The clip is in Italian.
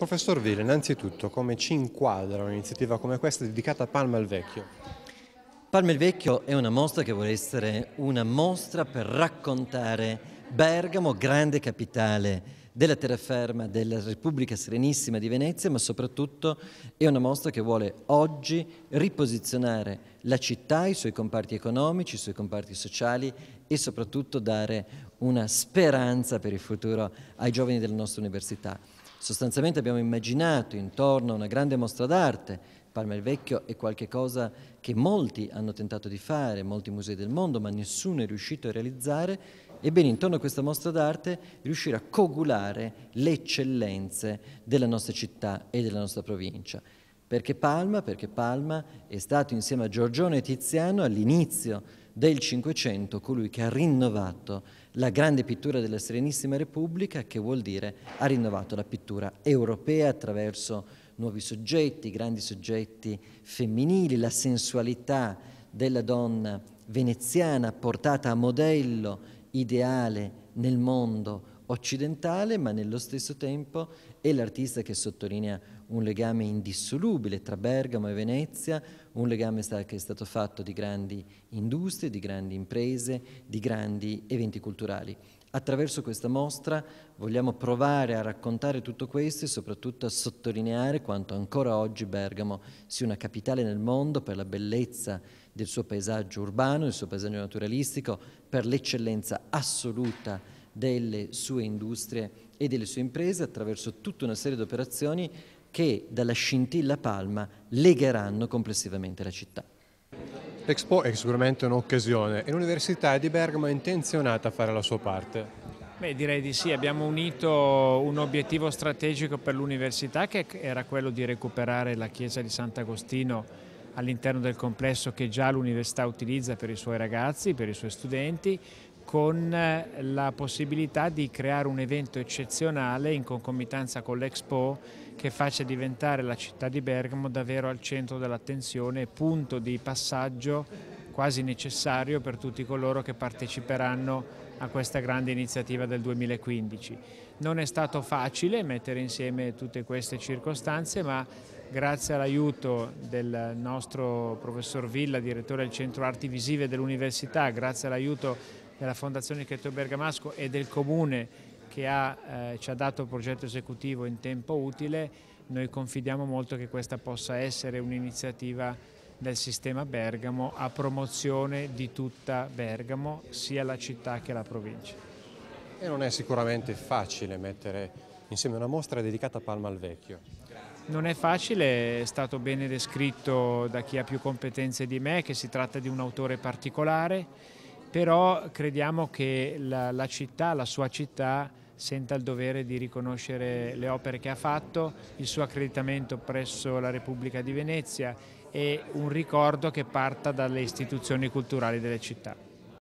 Professor Ville, innanzitutto come ci inquadra un'iniziativa come questa dedicata a Palma al Vecchio? Palma il Vecchio è una mostra che vuole essere una mostra per raccontare Bergamo, grande capitale della terraferma della Repubblica Serenissima di Venezia, ma soprattutto è una mostra che vuole oggi riposizionare la città, i suoi comparti economici, i suoi comparti sociali e soprattutto dare una speranza per il futuro ai giovani della nostra università. Sostanzialmente abbiamo immaginato intorno a una grande mostra d'arte, Palma il Vecchio è qualcosa che molti hanno tentato di fare, molti musei del mondo, ma nessuno è riuscito a realizzare, ebbene intorno a questa mostra d'arte riuscire a cogulare le eccellenze della nostra città e della nostra provincia. Perché Palma? Perché Palma è stato insieme a Giorgione e Tiziano all'inizio del Cinquecento colui che ha rinnovato la grande pittura della Serenissima Repubblica, che vuol dire ha rinnovato la pittura europea attraverso nuovi soggetti, grandi soggetti femminili, la sensualità della donna veneziana portata a modello ideale nel mondo occidentale, ma nello stesso tempo è l'artista che sottolinea un legame indissolubile tra Bergamo e Venezia, un legame che è stato fatto di grandi industrie, di grandi imprese, di grandi eventi culturali. Attraverso questa mostra vogliamo provare a raccontare tutto questo e soprattutto a sottolineare quanto ancora oggi Bergamo sia una capitale nel mondo per la bellezza del suo paesaggio urbano, del suo paesaggio naturalistico, per l'eccellenza assoluta delle sue industrie e delle sue imprese attraverso tutta una serie di operazioni che dalla scintilla Palma legheranno complessivamente la città. L'Expo è sicuramente un'occasione e l'Università di Bergamo è intenzionata a fare la sua parte. Beh, direi di sì, abbiamo unito un obiettivo strategico per l'università che era quello di recuperare la chiesa di Sant'Agostino all'interno del complesso che già l'università utilizza per i suoi ragazzi, per i suoi studenti, con eh, la possibilità di creare un evento eccezionale in concomitanza con l'Expo che faccia diventare la città di Bergamo davvero al centro dell'attenzione punto di passaggio quasi necessario per tutti coloro che parteciperanno a questa grande iniziativa del 2015. Non è stato facile mettere insieme tutte queste circostanze, ma grazie all'aiuto del nostro professor Villa, direttore del Centro Arti Visive dell'Università, grazie all'aiuto della Fondazione Cheto Bergamasco e del Comune che ha, eh, ci ha dato il progetto esecutivo in tempo utile, noi confidiamo molto che questa possa essere un'iniziativa del sistema Bergamo a promozione di tutta Bergamo, sia la città che la provincia. E non è sicuramente facile mettere insieme una mostra dedicata a Palma al Vecchio. Non è facile, è stato bene descritto da chi ha più competenze di me che si tratta di un autore particolare, però crediamo che la, la città, la sua città, senta il dovere di riconoscere le opere che ha fatto, il suo accreditamento presso la Repubblica di Venezia e un ricordo che parta dalle istituzioni culturali delle città.